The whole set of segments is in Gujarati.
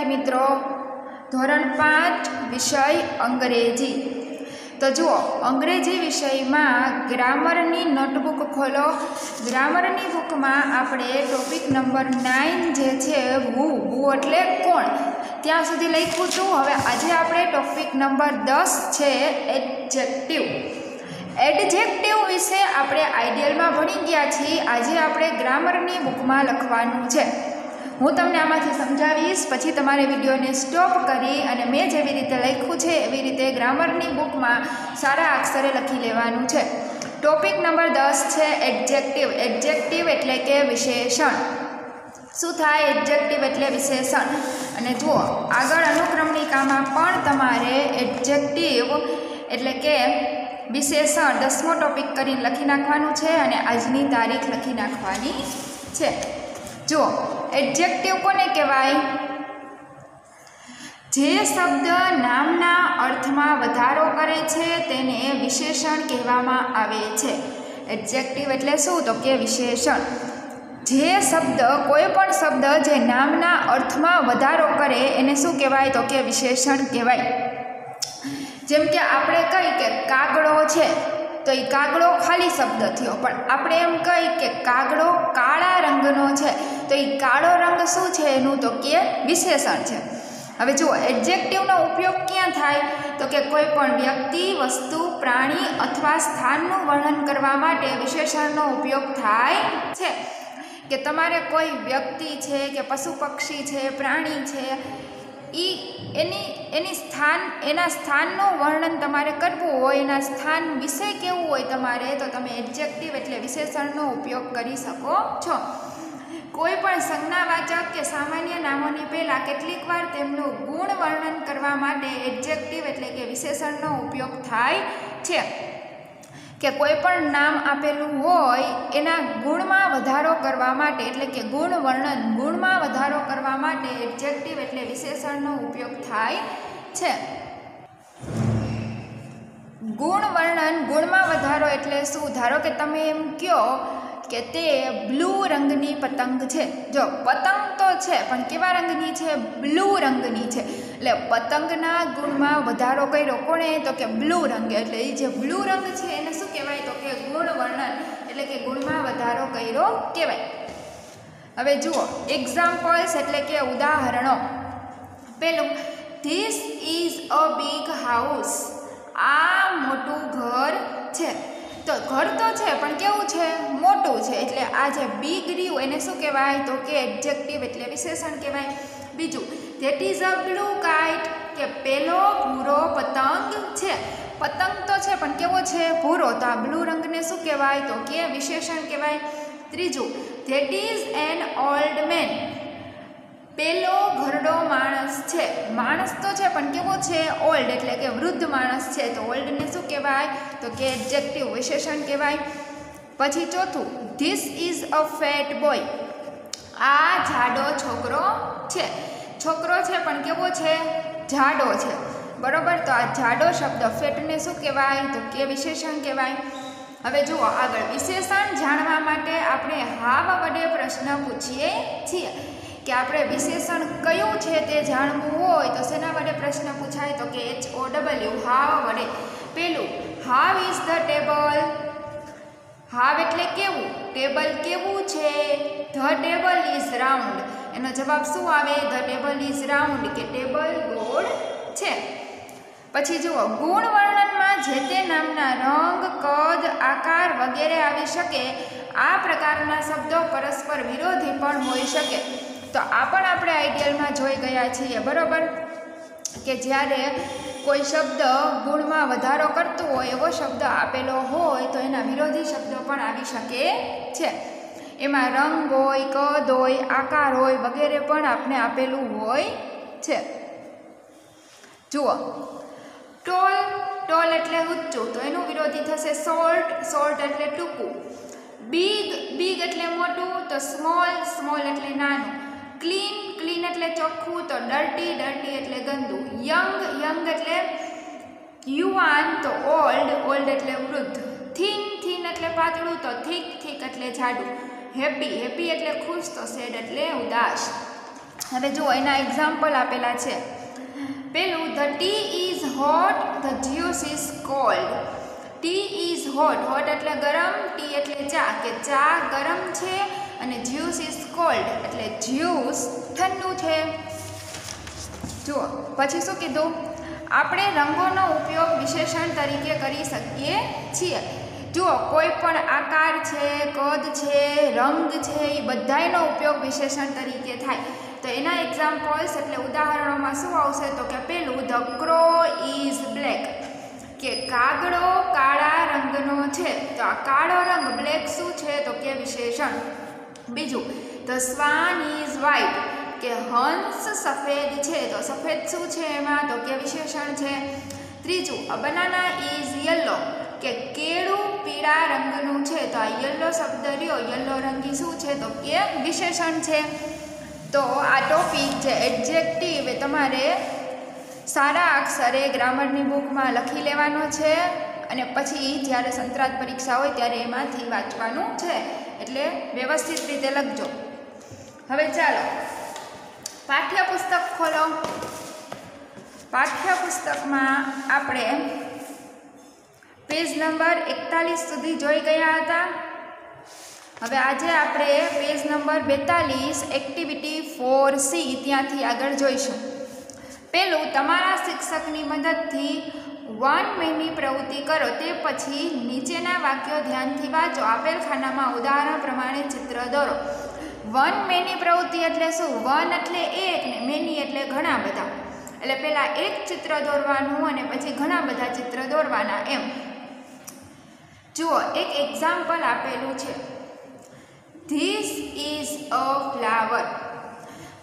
વિદ્યાર્થી મિત્રો? ધોરણ પાંચ, વિષય અંગ્રેજી. તો જુઓ, અંગ્રેજી વિષયમાં ગ્રામરની નોટબુક ખોલો. ગ્રામરની બુકમાં આપણે ટોપિક નંબર નાઇન જે છે, વુ વુ એટલે કોણ? ત્યાં સુધી લખ્યું છું હવે આજે આપણે ટોપિક નંબર દસ છે, એડજેક્ટિવ. એડજેક્ટિવ વિશે આપણે આઈડિયલમાં ભણી ગયા છીએ. આજે આપણે ગ્રામરની બુકમાં લખવાનું છે. હું તમને આમાંથી સમજાવીશ, પછી તમારે વિડીયોને સ્ટોપ કરી અને મેં જેવી રીતે લખ્યું છે, એવી રીતે ગ્રામરની બુકમાં સારા અક્ષરે લખી લેવાનું છે. ટોપિક નંબર દસ છે એડજેક્ટિવ એડજેક્ટિવ એટલે કે વિશેષણ. શું થાય એડજેક્ટિવ એટલે વિશેષણ? અને જુઓ, આગળ અનુક્રમણિકામાં પણ તમારે એડજેક્ટિવ એટલે કે વિશેષણ દસમો ટોપિક કરીને લખી નાખવાનું છે અને આજની તારીખ લખી નાખવાની છે. જુઓ એડજેક્ટિવ કોને કહેવાય? જે શબ્દ નામના અર્થમાં વધારો કરે છે, તેને વિશેષણ કહેવામાં આવે છે. એડજેક્ટિવ એટલે શું? તો કે વિશેષણ. જે શબ્દ, કોઈ પણ શબ્દ જે નામના અર્થમાં વધારો કરે, એને શું કહેવાય? તો કે વિશેષણ કહેવાય. જેમ કે આપણે કહી કે કાગડો છે. તો એ કાગડો ખાલી શબ્દ થયો. પણ આપણે એમ કહી કે કાગડો કાળા રંગનો છે. તો એ કાળો રંગ શું છે એનું? તો કે વિશેષણ છે. હવે જુઓ એડજેક્ટિવનો ઉપયોગ ક્યાં થાય? તો કે કોઈ પણ વ્યક્તિ, વસ્તુ, પ્રાણી અથવા સ્થાનનું વર્ણન કરવા માટે વિશેષણનો ઉપયોગ થાય છે. કે તમારે કોઈ વ્યક્તિ છે, કે પશુ પક્ષી છે, પ્રાણી છે એ એની એની સ્થાન, એના સ્થાનનું વર્ણન તમારે કરવું હોય, એના સ્થાન વિશે કેવું હોય તમારે, તો તમે એડજેક્ટિવ એટલે વિશેષણનો ઉપયોગ કરી શકો છો. કોઈ પણ સંજ્ઞાવાચક કે સામાન્ય નામોની પહેલાં કેટલીક વાર તેમનું ગુણ વર્ણન કરવા માટે એડજેક્ટિવ એટલે કે વિશેષણનો ઉપયોગ થાય છે. કે કોઈ પણ નામ આપેલું હોય, એના ગુણમાં વધારો કરવા માટે, એટલે કે ગુણ વર્ણન, ગુણમાં વધારો માટે એડજેક્ટિવ એટલે વિશેષણનો ઉપયોગ થાય છે. ગુણ વર્ણન ગુણમાં વધારો એટલે શું? ધારો કે તમે એમ કહો કે તે બ્લુ રંગની પતંગ છે. જો, પતંગ તો છે, પણ કેવા રંગની છે? બ્લુ રંગની છે. એટલે પતંગના ગુણમાં વધારો કર્યો કોણે? તો કે બ્લુ રંગ. એટલે એ જે બ્લુ રંગ છે એને શું કહેવાય? તો કે ગુણ વર્ણન એટલે કે ગુણમાં વધારો કર્યો કહેવાય. હવે જુઓ એક્ઝામ્પલ્સ એટલે કે ઉદાહરણો. પેલું this is a big house આ મોટું ઘર છે. તો ઘર તો છે, પણ કેવું છે? મોટું છે. એટલે આ જે બિગ રહ્યું, એને શું કહેવાય? તો કે એડજેક્ટિવ એટલે વિશેષણ કહેવાય. બીજું that is a blue kite કે પેલો ભૂરો પતંગ છે. પતંગ તો છે, પણ કેવો છે? ભૂરો. તો આ બ્લુ રંગને શું કહેવાય? તો કે વિશેષણ કહેવાય. ત્રીજું that is an old man પેલો ઘરડો માણસ છે. માણસ તો છે, પણ કેવો છે? ઓલ્ડ એટલે કે વૃદ્ધ માણસ છે. તો ઓલ્ડને શું કહેવાય? તો કે એડજેક્ટિવ વિશેષણ કહેવાય. પછી ચોથું this is a fat boy આ જાડો છોકરો છે. છોકરો છે, પણ કેવો છે? જાડો છે. બરોબર? તો આ જાડો શબ્દ ફેટને શું કહેવાય? તો કે વિશેષણ કહેવાય. હવે જુઓ, આગળ વિશેષણ જાણવા માટે આપણે હાવ વડે પ્રશ્ન પૂછીએ છીએ કે આપણે વિશેષણ કયું છે તે જાણવું હોય તો શેના વડે પ્રશ્ન પૂછાય? તો કે એચ ઓ ડબલ્યુ હાવ વડે. પેલું, how is the table how એટલે કેવું? ટેબલ કેવું છે? ધ ટેબલ ઇઝ રાઉન્ડ એનો જવાબ શું આવે? ધ ટેબલ ઇઝ રાઉન્ડ કે ટેબલ ગોળ છે. પછી જુઓ ગુણ વર્ણનમાં જે તે નામના રંગ, કદ, આકાર વગેરે આવી શકે, આ પ્રકારના શબ્દો પરસ્પર વિરોધી પણ હોઈ શકે. તો આ પણ આપણે આઈડિયલમાં જોઈ ગયા છીએ, બરાબર? કે જ્યારે કોઈ શબ્દ ગુણમાં વધારો કરતો હોય, એવો શબ્દ આપેલો હોય, તો એના વિરોધી શબ્દો પણ આવી શકે છે. એમાં રંગ હોય, કદ હોય, આકાર હોય વગેરે પણ આપણે આપેલું હોય છે. જુઓ. ટોલ ટોલ એટલે ઊંચું તો એનું વિરોધી થશે સોલ્ટ સોલ્ટ એટલે ટૂંકું. બિગ બિગ એટલે મોટું, તો સ્મોલ સ્મોલ એટલે નાનું. ક્લીન ક્લીન એટલે ચોખ્ખું, તો ડર્ટી ડર્ટી એટલે ગંદુ. યંગ યંગ એટલે યુવાન, તો ઓલ્ડ ઓલ્ડ એટલે વૃદ્ધ. થીન થીન એટલે પાતળું, તો થીક થીક એટલે જાડું. હેપી હેપી એટલે ખુશ, તો સેડ એટલે ઉદાસ. હવે જુઓ, એના એક્ઝામ્પલ આપેલા છે. પેલું the tea is hot the juice is cold tea is hot hot એટલે ગરમ ટી એટલે ચા. કે ચા ગરમ છે અને જ્યુસ ઇઝ કોલ્ડ એટલે જ્યુસ ઠંડુ છે. જુઓ, પછી શું કીધું? આપણે રંગોનો ઉપયોગ વિશેષણ તરીકે કરી શકીએ છીએ. જુઓ, કોઈ પણ આકાર છે, કદ છે, રંગ છે, એ બધાયનો ઉપયોગ વિશેષણ તરીકે થાય. તો એના એક્ઝામ્પલ્સ એટલે ઉદાહરણોમાં શું આવશે તો કે પેલું ધ ક્રો ઇઝ બ્લેક કે કાગડો કાળા રંગનો છે. તો આ કાળો રંગ બ્લેક શું છે? તો કે વિશેષણ. બીજું ધ સ્વાન ઇઝ વ્હાઇટ કે હંસ સફેદ છે. તો સફેદ શું છે એમાં? તો કે વિશેષણ છે. ત્રીજું બનાના ઇઝ યલો કે કેળું પીળા રંગનું છે. તો આ યલો શબ્દ રહ્યો. યલો રંગી શું છે? તો કે વિશેષણ છે. તો આ ટોપિક જે એડજેક્ટિવ એ તમારે સારા અક્ષરે ગ્રામરની બુકમાં લખી લેવાનો છે અને પછી જ્યારે સંતરાત પરીક્ષા હોય ત્યારે એમાંથી વાંચવાનું છે. એટલે વ્યવસ્થિત રીતે લખજો. હવે ચાલો. પાઠ્યપુસ્તક ખોલો. પાઠ્યપુસ્તકમાં આપણે પેજ નંબર એકતાલીસ સુધી જોઈ ગયા હતા. હવે આજે આપણે પેજ નંબર બેતાલીસ એક્ટિવિટી ફોર સી ત્યાંથી આગળ જોઈશું. પેલું, તમારા શિક્ષકની મદદથી વન મેની પ્રવૃત્તિ કરો, તે પછી નીચેના વાક્યો ધ્યાનથી વાંચો. આપેલ ખાનામાં ઉદાહરણ પ્રમાણે ચિત્ર દોરો. વન મેની પ્રવૃત્તિ એટલે શું? વન એટલે એક ને મેની એટલે ઘણા બધા. એટલે પહેલાં એક ચિત્ર દોરવાનું અને પછી ઘણા બધા ચિત્ર દોરવાના એમ. જુઓ, એક એક્ઝામ્પલ આપેલું છે. ધીસ ઇઝ અ ફ્લાવર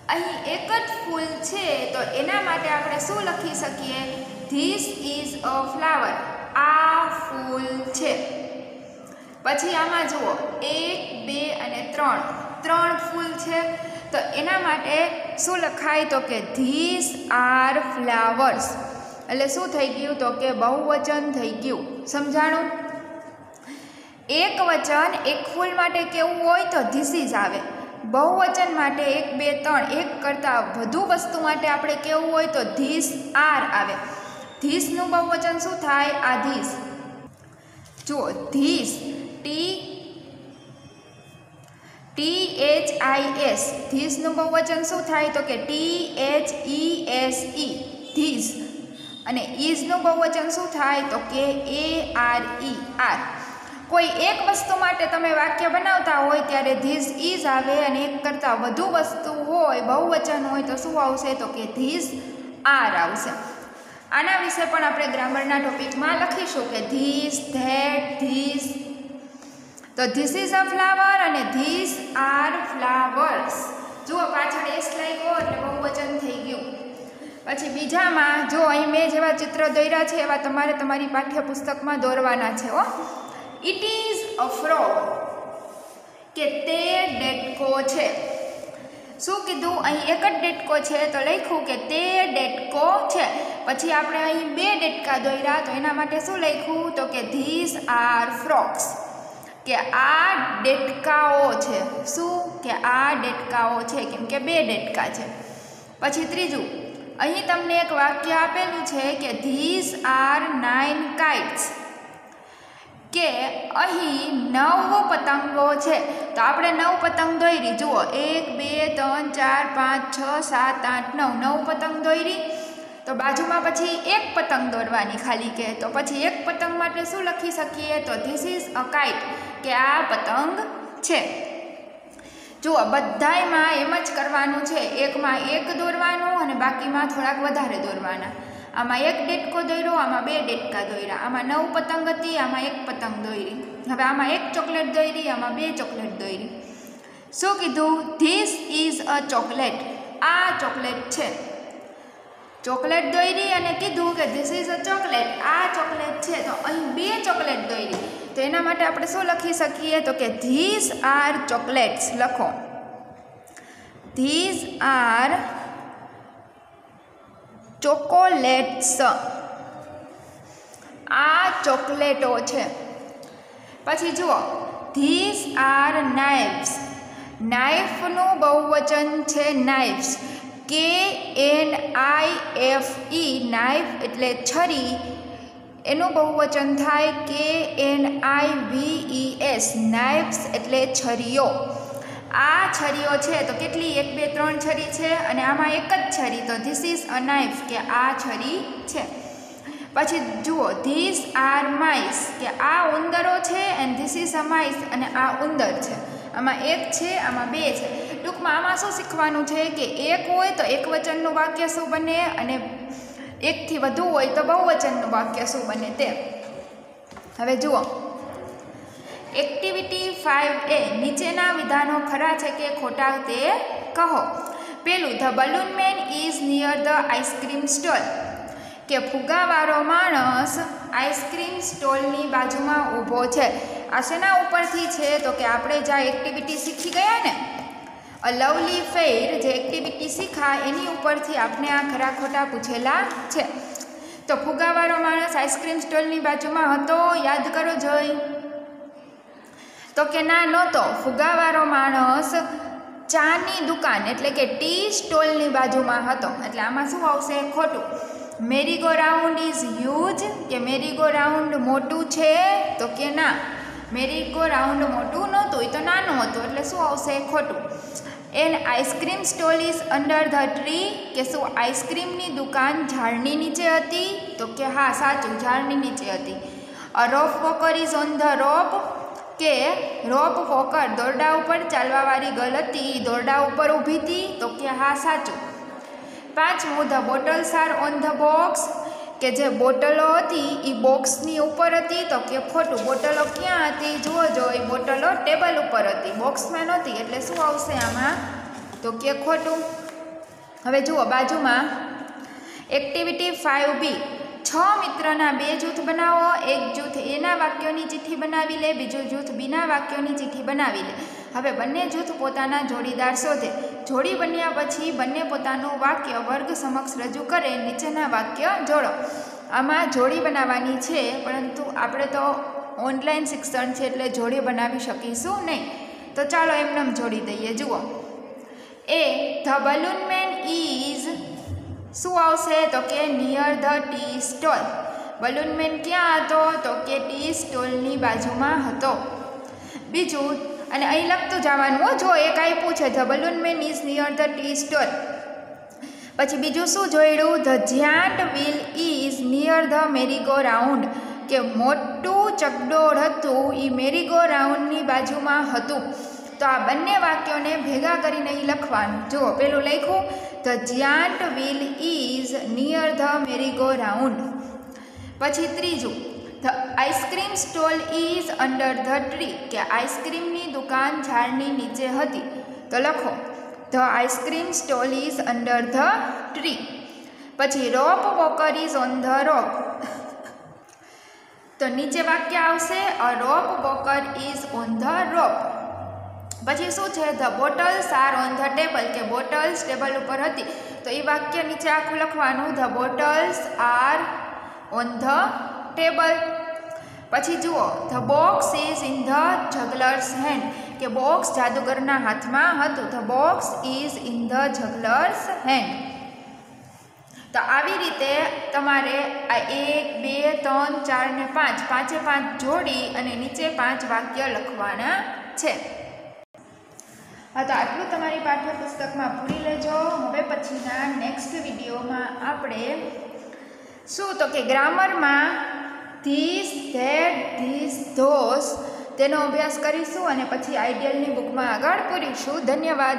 અહીં એક જ ફૂલ છે, તો એના માટે આપણે શું લખી શકીએ? ધીસ ઇઝ અ ફ્લાવર આ ફૂલ છે. પછી આમાં જુઓ. એક, બે અને ત્રણ. ત્રણ ફૂલ છે. તો એના માટે શું લખાય? તો કે ધીસ આર ફ્લાવર્સ એટલે શું થઈ ગયું? તો કે બહુવચન થઈ ગયું. સમજાણું? એક વચન એક ફૂલ માટે કેવું હોય તો ધીસ આવે. બહુવચન માટે એક, બે, ત્રણ, એક કરતાં વધુ વસ્તુ માટે આપણે કેવું હોય તો ધીસ આર આવે. ધીસનું બહુવચન શું થાય? આ ધીસ. જુઓ, this, T T H I S. ધીસનું બહુવચન શું થાય? તો કે T H E S E. This. અને ઇઝનું બહુવચન શું થાય? તો કે એ આર ઈ આર. કોઈ એક વસ્તુ માટે તમે વાક્ય બનાવતા હોય ત્યારે ધીસ ઇઝ આવે અને એક કરતાં વધુ વસ્તુ હોય, બહુવચન હોય તો શું આવશે? તો કે ધીસ આર આવશે. આના વિશે પણ આપણે ગ્રામરના ટોપિકમાં લખીશું કે ધીસ, ધેટ, ધીસ. તો ધીસ ઇઝ અ ફ્લાવર અને ધીસ આર ફ્લાવર્સ. જુઓ, પાછળ એસ લાગ્યો એટલે બહુવચન થઈ ગયું. પછી બીજામાં, જો અહીં મેં જેવા ચિત્ર દોર્યા છે, એવા તમારે તમારી પાઠ્યપુસ્તકમાં દોરવાના છે, હો. ઇટ ઇઝ અ ફ્રોગ કે તે ડેટકો છે. શું કીધું? અહીં એક જ ડેટકો છે તો લખ્યું કે તે ડેટકો છે. પછી આપણે અહીં બે ડેટકા દોર્યા તો એના માટે શું લખ્યું? તો કે ધીસ આર ફ્રોક્સ કે આ ડેટકાઓ છે. શું? કે આ ડેટકાઓ છે. કેમ કે બે ડેટકા છે. પછી ત્રીજું. અહીં તમને એક વાક્ય આપેલું છે કે ધીસ આર નાઇન કાઇટ્સ કે અહીં નવ પતંગો છે. તો આપણે નવ પતંગ દોરી. જુઓ, એક, બે, ત્રણ, ચાર, પાંચ, છ, સાત, આઠ, નવ. નવ પતંગ દોરી. તો બાજુમાં પછી એક પતંગ દોરવાની ખાલી કે. તો પછી એક પતંગ માટે શું લખી શકીએ? તો ધીસ ઇઝ અ કાઇટ કે આ પતંગ છે. જુઓ, બધાયમાં એમ જ કરવાનું છે. એકમાં એક દોરવાનું અને બાકીમાં થોડાક વધારે દોરવાના. આમાં એક ડેટકો દોર્યો, આમાં બે ડેટકા દોર્યા. આમાં નવ પતંગ હતી, આમાં એક પતંગ દોરી. હવે આમાં એક ચોકલેટ દોરી, આમાં બે ચોકલેટ દોરી. શું કીધું? ધીસ ઇઝ અ ચોકલેટ આ ચોકલેટ છે. ચોકલેટ દોરી અને કીધું કે ધીસ ઇઝ અ ચોકલેટ આ ચોકલેટ છે. તો અહીં બે ચોકલેટ દોરી. તો એના માટે આપણે શું લખી શકીએ? તો કે ધીસ આર ચોકલેટ્સ લખો. This are chocolates. આ ચોકલેટો છે. પછી જુઓ ધીસ આર નાઇફ્સ નાઇફનું બહુવચન છે નાઇફ્સ કે N I F E knife એટલે છરી. એનું બહુવચન થાય કે એન આઈ વી ઈ એસ નાઇફ્સ એટલે છરીઓ. આ છરીઓ છે તો કેટલી? એક, બે, ત્રણ છરી છે અને આમાં એક જ છરી. તો ધીસ ઇઝ અ નાઇફ કે આ છરી છે. પછી જુઓ ધીસ આર માઇસ કે આ ઉંદરો છે and this is a mice અને આ ઉંદર છે. આમાં એક છે, આમાં બે છે. ટૂંકમાં આમાં શું શીખવાનું છે કે એક હોય તો એક વચનનું વાક્ય શું બને અને એકથી વધુ હોય તો બહુવચનનું વાક્ય શું બને તે. હવે જુઓ. એક્ટિવિટી ફાઇવ એ નીચેના વિધાનો ખરા છે કે ખોટા તે કહો. પેલું the balloon man is near the ice cream stall કે ફુગાવાળો માણસ આઈસ્ક્રીમ સ્ટોલની બાજુમાં ઊભો છે. આ શેના ઉપરથી છે? તો કે આપણે જ્યાં એક્ટિવિટી શીખી ગયા ને અ લવલી ફેર જે એક્ટિવિટી શીખા, એની ઉપરથી આપણે આ ખરા ખોટા પૂછેલા છે. તો ફુગાવાળો માણસ આઈસ્ક્રીમ સ્ટોલની બાજુમાં હતો, યાદ કરો જોઈ તો કે ના નહોતો. ફુગાવાળો માણસ ચાની દુકાન, એટલે કે ટી સ્ટોલની બાજુમાં હતો. એટલે આમાં શું આવશે? ખોટું. Merry go round is huge. કે મેરીગો રાઉન્ડ મોટું છે? તો કે ના. મેરીગો રાઉન્ડ મોટું નહોતું, એ તો નાનું હતું. એટલે શું આવશે? ખોટું. An ice cream stall is under the tree. કે શું આઈસ્ક્રીમની દુકાન ઝાડની નીચે હતી? તો કે હા, સાચું, ઝાડની નીચે હતી. A rope walker is on the rope. કે રોપ વોકર દોરડા ઉપર ચાલવાવાળી ગર્લ હતી દોરડા ઉપર ઊભી હતી તો કે હા, સાચું. પાંચમું the bottles are on the box કે જે બોટલો હતી એ બોક્સની ઉપર હતી? તો કે ખોટું. બોટલો ક્યાં હતી? જુઓ જો એ બોટલો ટેબલ ઉપર હતી. બોક્સમાં નહોતી, એટલે શું આવશે આમાં? તો કે ખોટું. હવે જુઓ, બાજુમાં એક્ટિવિટી ફાઇવ બી છ મિત્રોના બે જૂથ બનાવો, એક જૂથ એના વાક્યોની ચિઠ્ઠી બનાવી લે, બીજું જૂથ બીના વાક્યોની ચિઠ્ઠી બનાવી લે. હવે બંને જૂથ પોતાના જોડીદાર શોધે. જોડી બન્યા પછી બંને પોતાનું વાક્ય વર્ગ સમક્ષ રજૂ કરે, નીચેના વાક્ય જોડો. આમાં જોડી બનાવવાની છે, પરંતુ આપણે તો ઓનલાઈન શિક્ષણ છે એટલે જોડી બનાવી શકીશું નહીં. તો ચાલો એમને જોડી દઈએ. જુઓ. એ ધ બલૂન મેન ઇઝ શું આવશે? તો કે near the tea stall balloon man ક્યાં હતો? તો કે ટી સ્ટોલની બાજુમાં હતો. બીજું, અને અહીં લખતું જવાનું હો, જો એક આપ્યું છે the balloon man is near the tea stall પછી બીજું શું જોયું the giant wheel is near the merry go round કે મોટું ચકડોળ હતું એ મેરીગો રાઉન્ડની બાજુમાં હતું. તો આ બંને વાક્યોને ભેગા કરીને નહીં લખવાનું. જુઓ પેલું લખ્યું the giant wheel is near the merry go round પછી ત્રીજું the ice cream stall is under the tree કે આઈસ્ક્રીમની દુકાન ઝાડની નીચે હતી. તો લખો the ice cream stall is under the tree પછી rope walker is on the rope તો નીચે વાક્ય આવશે a rope walker is on the rope પછી શું છે? The bottles are on the table કે બોટલ્સ ટેબલ ઉપર હતી. તો એ વાક્ય નીચે આખું લખવાનું the bottles are on the table પછી જુઓ the box is in the juggler's hand કે બોક્સ જાદુગરના હાથમાં હતું. The box is in the juggler's hand તો આવી રીતે તમારે આ એક, બે, ત્રણ, ચાર ને પાંચ, પાંચે પાંચ જોડી અને નીચે પાંચ વાક્ય લખવાના છે. હા, તો આટલું તમારી પાઠ્યપુસ્તકમાં પૂરી લેજો. હવે પછીના નેક્સ્ટ વિડીયોમાં આપણે શું? તો કે ગ્રામરમાં ધીસ ધેટ ધીસ, ધોસ. તેનો અભ્યાસ કરીશું અને પછી આઈડિયલની બુકમાં આગળ પૂરીશું. ધન્યવાદ.